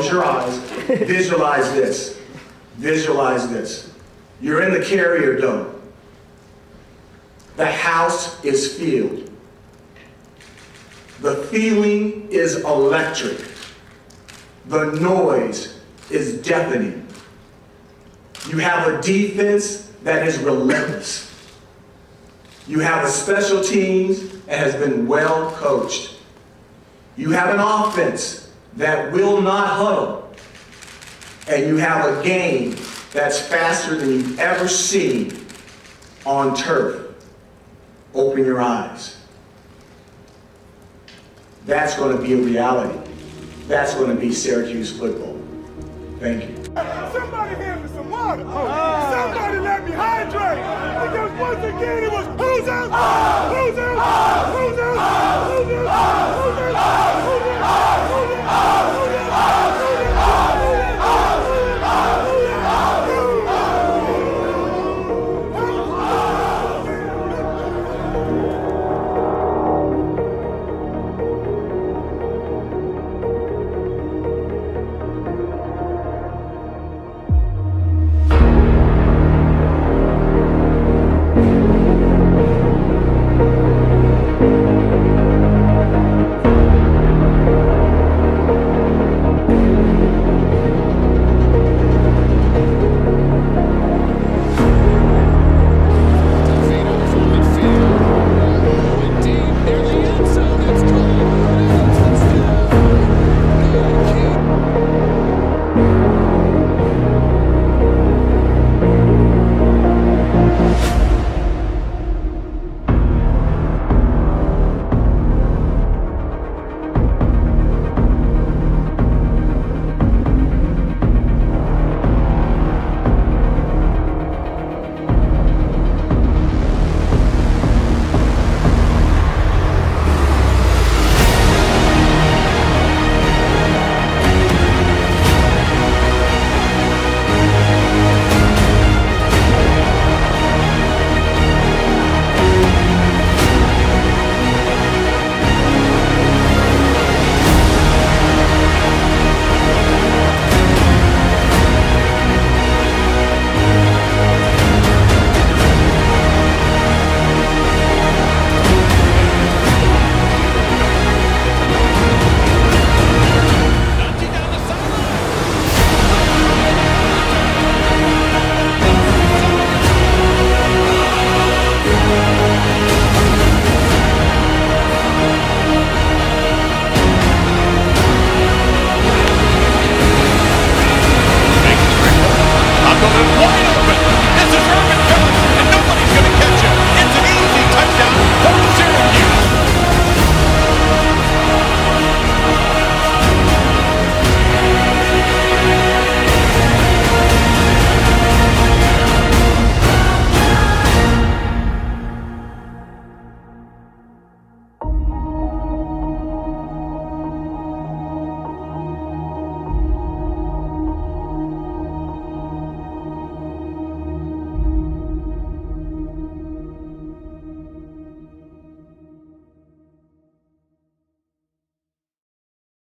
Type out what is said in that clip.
close your eyes, visualize this. Visualize this. You're in the carrier dome. The house is filled. The feeling is electric. The noise is deafening. You have a defense that is relentless. You have a special teams that has been well coached. You have an offense that will not huddle. And you have a game that's faster than you've ever seen on turf. Open your eyes. That's going to be a reality. That's going to be Syracuse football. Thank you. Somebody hand me some water. Somebody let me hydrate. Because once again it was? Who's out? Who's out? Who's out? Who's out?